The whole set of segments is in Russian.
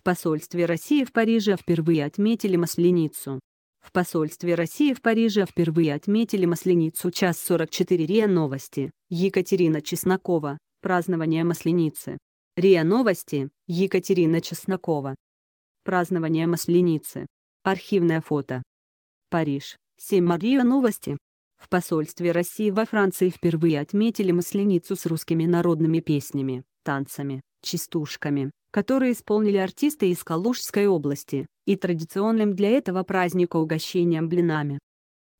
В посольстве России в Париже впервые отметили Масленицу. В посольстве России в Париже впервые отметили Масленицу час 44 РИА Новости. Екатерина Чеснокова. Празднование Масленицы. РИА Новости. Екатерина Чеснокова. Празднование Масленицы. Архивное фото. Париж. 7 Мария Новости. В посольстве России во Франции впервые отметили Масленицу с русскими народными песнями, танцами, частушками, которые исполнили артисты из Калужской области, и традиционным для этого праздника угощением блинами.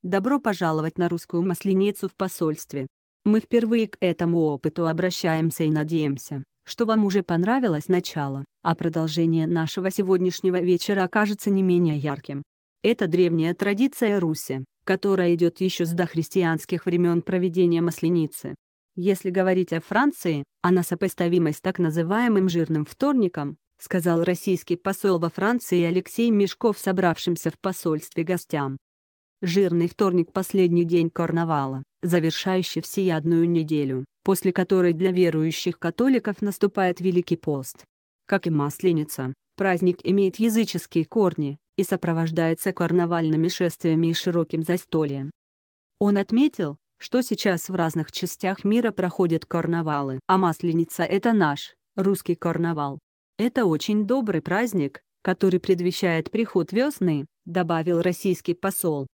Добро пожаловать на русскую масленицу в посольстве. Мы впервые к этому опыту обращаемся и надеемся, что вам уже понравилось начало, а продолжение нашего сегодняшнего вечера окажется не менее ярким. Это древняя традиция Руси, которая идет еще с дохристианских времен проведения Масленицы. Если говорить о Франции, она сопоставима с так называемым «жирным вторником», сказал российский посол во Франции Алексей Мешков собравшимся в посольстве гостям. Жирный вторник – последний день карнавала, завершающий всеядную неделю, после которой для верующих католиков наступает Великий пост. Как и Масленица, праздник имеет языческие корни и сопровождается карнавальными шествиями и широким застольем. Он отметил, что сейчас в разных частях мира проходят карнавалы, а Масленица – это наш, русский карнавал. Это очень добрый праздник, который предвещает приход весны, добавил российский посол.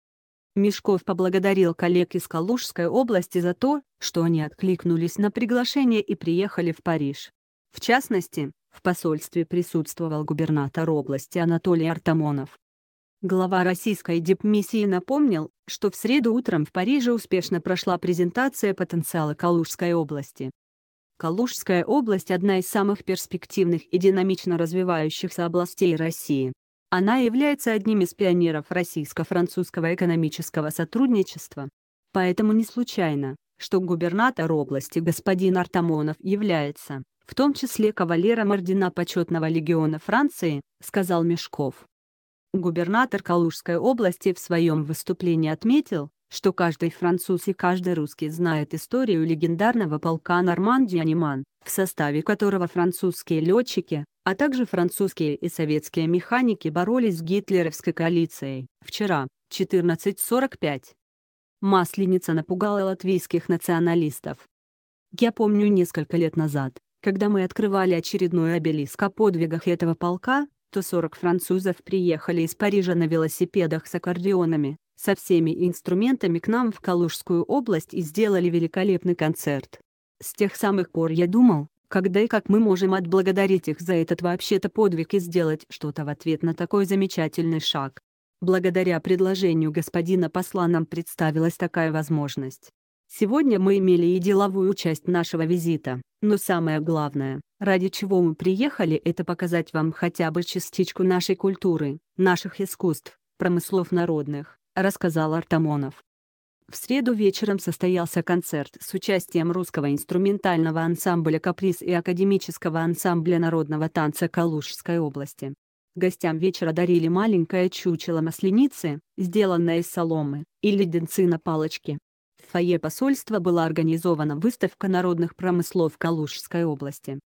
Мешков поблагодарил коллег из Калужской области за то, что они откликнулись на приглашение и приехали в Париж. В частности, в посольстве присутствовал губернатор области Анатолий Артамонов. Глава российской дипмиссии напомнил, что в среду утром в Париже успешно прошла презентация потенциала Калужской области. Калужская область – одна из самых перспективных и динамично развивающихся областей России. Она является одним из пионеров российско-французского экономического сотрудничества. Поэтому не случайно, что губернатор области господин Артамонов является, в том числе кавалером ордена почетного легиона Франции, сказал Мешков. Губернатор Калужской области в своем выступлении отметил, что каждый француз и каждый русский знает историю легендарного полка Нормандия-Неман, в составе которого французские летчики, а также французские и советские механики боролись с гитлеровской коалицией. Вчера, 14.45. Масленица напугала латвийских националистов. Я помню несколько лет назад, когда мы открывали очередной обелиск о подвигах этого полка, то 40 французов приехали из Парижа на велосипедах с аккордеонами, со всеми инструментами к нам в Калужскую область и сделали великолепный концерт. С тех самых пор я думал, когда и как мы можем отблагодарить их за этот вообще-то подвиг и сделать что-то в ответ на такой замечательный шаг. Благодаря предложению господина посла нам представилась такая возможность. Сегодня мы имели и деловую часть нашего визита, но самое главное, ради чего мы приехали, это показать вам хотя бы частичку нашей культуры, наших искусств, промыслов народных, рассказал Артамонов. В среду вечером состоялся концерт с участием русского инструментального ансамбля «Каприз» и академического ансамбля народного танца Калужской области. Гостям вечера дарили маленькое чучело масленицы, сделанное из соломы, и леденцы на палочке, фойе посольства была организована выставка народных промыслов Калужской области.